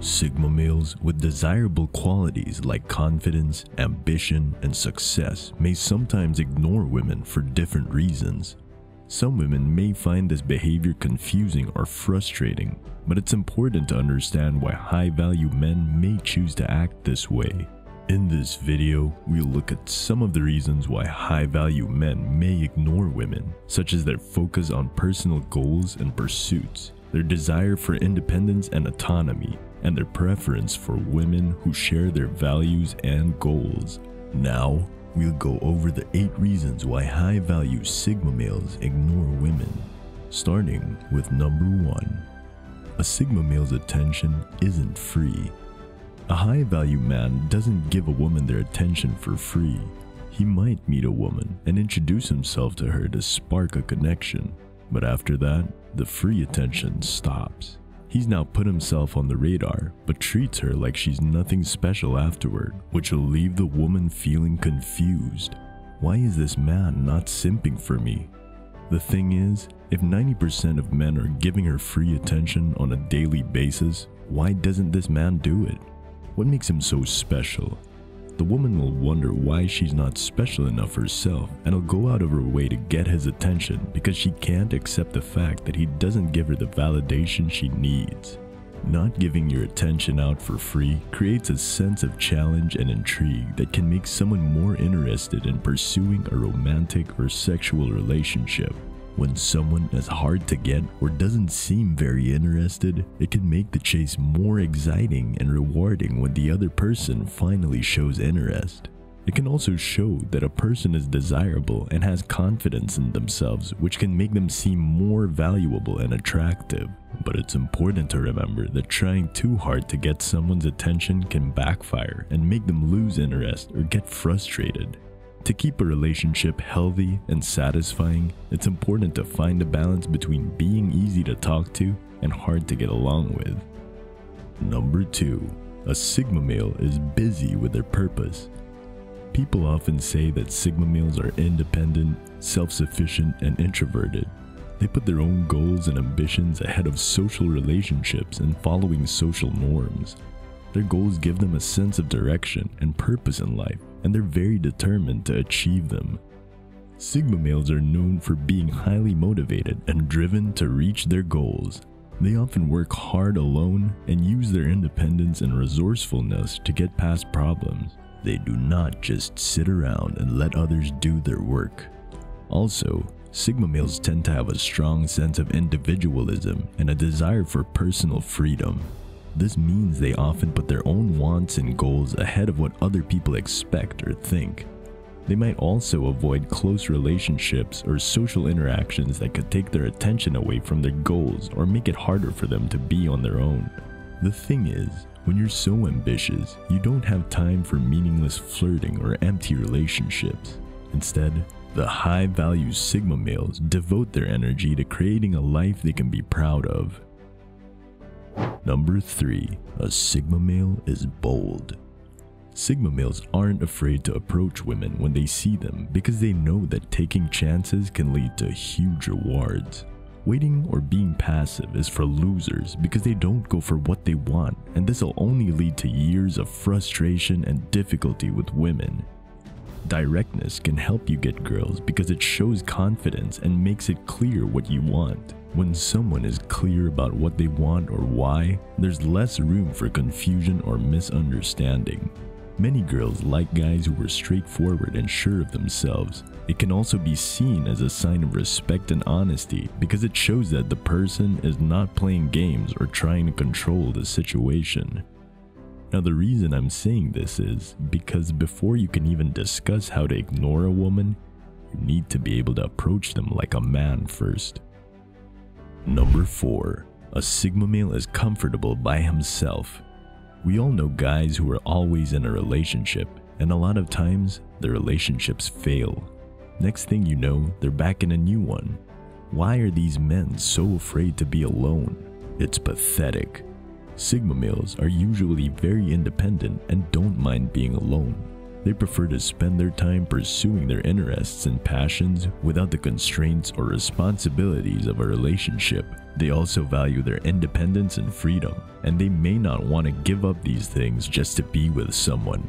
Sigma males with desirable qualities like confidence, ambition, and success may sometimes ignore women for different reasons. Some women may find this behavior confusing or frustrating, but it's important to understand why high value men may choose to act this way. In this video, we'll look at some of the reasons why high value men may ignore women, such as their focus on personal goals and pursuits, their desire for independence and autonomy, and their preference for women who share their values and goals. Now, we'll go over the 8 reasons why high value Sigma males ignore women. Starting with number 1. A Sigma male's attention isn't free. A high value man doesn't give a woman their attention for free. He might meet a woman and introduce himself to her to spark a connection, but after that, the free attention stops. He's now put himself on the radar, but treats her like she's nothing special afterward, which will leave the woman feeling confused. Why is this man not simping for me? The thing is, if 90% of men are giving her free attention on a daily basis, why doesn't this man do it? What makes him so special? The woman will wonder why she's not special enough herself and will go out of her way to get his attention because she can't accept the fact that he doesn't give her the validation she needs. Not giving your attention out for free creates a sense of challenge and intrigue that can make someone more interested in pursuing a romantic or sexual relationship. When someone is hard to get or doesn't seem very interested, it can make the chase more exciting and rewarding when the other person finally shows interest. It can also show that a person is desirable and has confidence in themselves, which can make them seem more valuable and attractive. But it's important to remember that trying too hard to get someone's attention can backfire and make them lose interest or get frustrated. To keep a relationship healthy and satisfying, it's important to find a balance between being easy to talk to and hard to get along with. Number 2. A Sigma male is busy with their purpose. People often say that Sigma males are independent, self sufficient, and introverted. They put their own goals and ambitions ahead of social relationships and following social norms. Their goals give them a sense of direction and purpose in life, and they're very determined to achieve them. Sigma males are known for being highly motivated and driven to reach their goals. They often work hard alone and use their independence and resourcefulness to get past problems. They do not just sit around and let others do their work. Also, Sigma males tend to have a strong sense of individualism and a desire for personal freedom. This means they often put their own wants and goals ahead of what other people expect or think. They might also avoid close relationships or social interactions that could take their attention away from their goals or make it harder for them to be on their own. The thing is, when you're so ambitious, you don't have time for meaningless flirting or empty relationships. Instead, the high value Sigma males devote their energy to creating a life they can be proud of. Number 3. A Sigma male is bold. Sigma males aren't afraid to approach women when they see them because they know that taking chances can lead to huge rewards. Waiting or being passive is for losers because they don't go for what they want, and this will only lead to years of frustration and difficulty with women. Directness can help you get girls because it shows confidence and makes it clear what you want. When someone is clear about what they want or why, there's less room for confusion or misunderstanding. Many girls like guys who are straightforward and sure of themselves. It can also be seen as a sign of respect and honesty because it shows that the person is not playing games or trying to control the situation. Now, the reason I'm saying this is because before you can even discuss how to ignore a woman, you need to be able to approach them like a man first. Number 4. A Sigma male is comfortable by himself. We all know guys who are always in a relationship, and a lot of times, the relationships fail. Next thing you know, they're back in a new one. Why are these men so afraid to be alone? It's pathetic. Sigma males are usually very independent and don't mind being alone. They prefer to spend their time pursuing their interests and passions without the constraints or responsibilities of a relationship. They also value their independence and freedom, and they may not want to give up these things just to be with someone.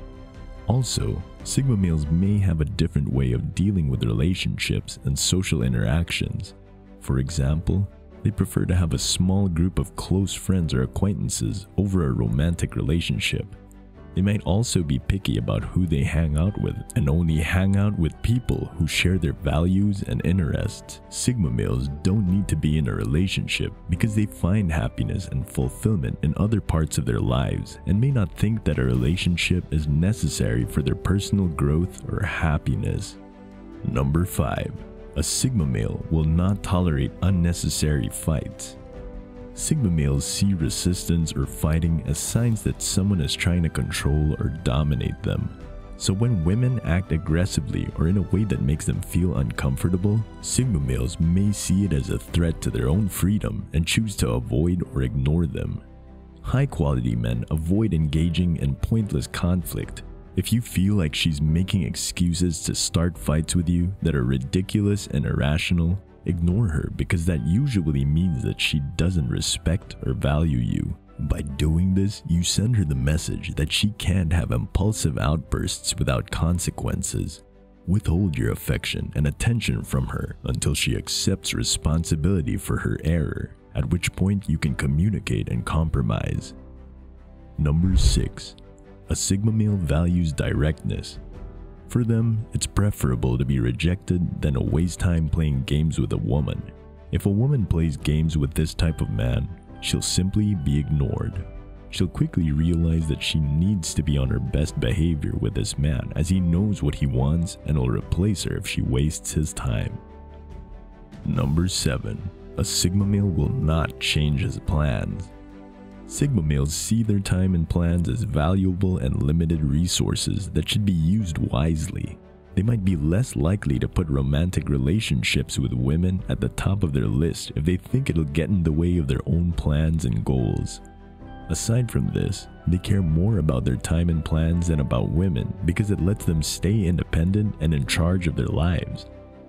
Also, Sigma males may have a different way of dealing with relationships and social interactions. For example, they prefer to have a small group of close friends or acquaintances over a romantic relationship. They might also be picky about who they hang out with and only hang out with people who share their values and interests. Sigma males don't need to be in a relationship because they find happiness and fulfillment in other parts of their lives and may not think that a relationship is necessary for their personal growth or happiness. Number 5. A Sigma male will not tolerate unnecessary fights. Sigma males see resistance or fighting as signs that someone is trying to control or dominate them. So when women act aggressively or in a way that makes them feel uncomfortable, Sigma males may see it as a threat to their own freedom and choose to avoid or ignore them. High quality men avoid engaging in pointless conflict. If you feel like she's making excuses to start fights with you that are ridiculous and irrational, Ignore her because that usually means that she doesn't respect or value you. By doing this, you send her the message that she can't have impulsive outbursts without consequences. Withhold your affection and attention from her until she accepts responsibility for her error, at which point you can communicate and compromise. Number 6. A Sigma male values directness for them, it's preferable to be rejected than to waste time playing games with a woman. If a woman plays games with this type of man, she'll simply be ignored. She'll quickly realize that she needs to be on her best behavior with this man as he knows what he wants and will replace her if she wastes his time. Number 7. A Sigma male will not change his plans. Sigma males see their time and plans as valuable and limited resources that should be used wisely. They might be less likely to put romantic relationships with women at the top of their list if they think it'll get in the way of their own plans and goals. Aside from this, they care more about their time and plans than about women because it lets them stay independent and in charge of their lives.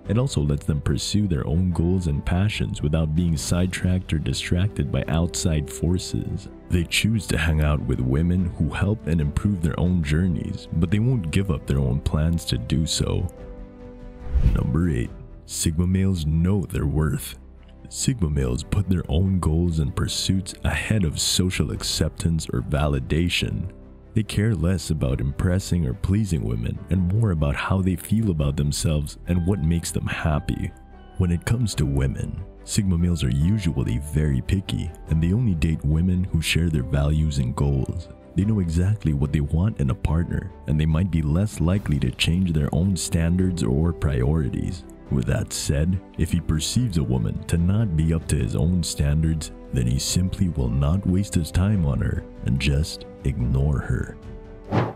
It also lets them pursue their own goals and passions without being sidetracked or distracted by outside forces. They choose to hang out with women who help and improve their own journeys, but they won't give up their own plans to do so. Number 8. Sigma males know their worth. Sigma males put their own goals and pursuits ahead of social acceptance or validation. They care less about impressing or pleasing women and more about how they feel about themselves and what makes them happy. When it comes to women, Sigma males are usually very picky and they only date women who share their values and goals. They know exactly what they want in a partner and they might be less likely to change their own standards or priorities. With that said, if he perceives a woman to not be up to his own standards, then he simply will not waste his time on her and just ignore her.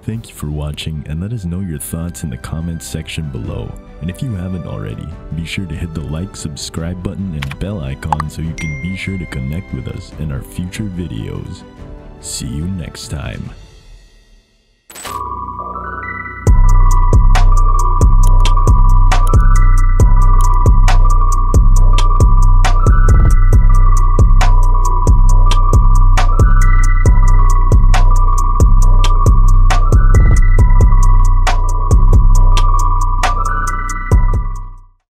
Thank you for watching and let us know your thoughts in the comments section below. And if you haven't already, be sure to hit the like, subscribe button, and bell icon so you can be sure to connect with us in our future videos. See you next time.